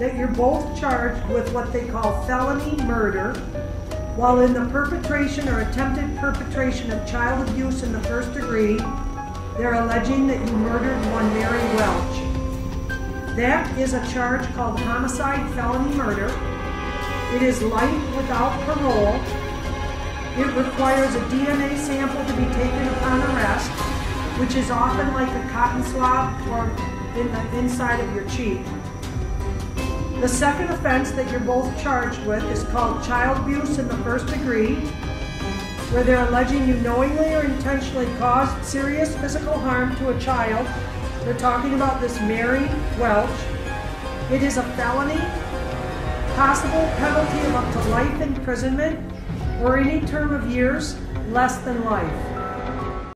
that you're both charged with what they call felony murder while in the perpetration or attempted perpetration of child abuse in the first degree. They're alleging that you murdered one Mary Welch. That is a charge called homicide felony murder. It is life without parole. It requires a DNA sample to be taken upon arrest, which is often like a cotton swab or in the inside of your cheek. The second offense that you're both charged with is called child abuse in the first degree, where they're alleging you knowingly or intentionally caused serious physical harm to a child. They're talking about this Mary Welch. It is a felony, possible penalty of up to life imprisonment or any term of years less than life.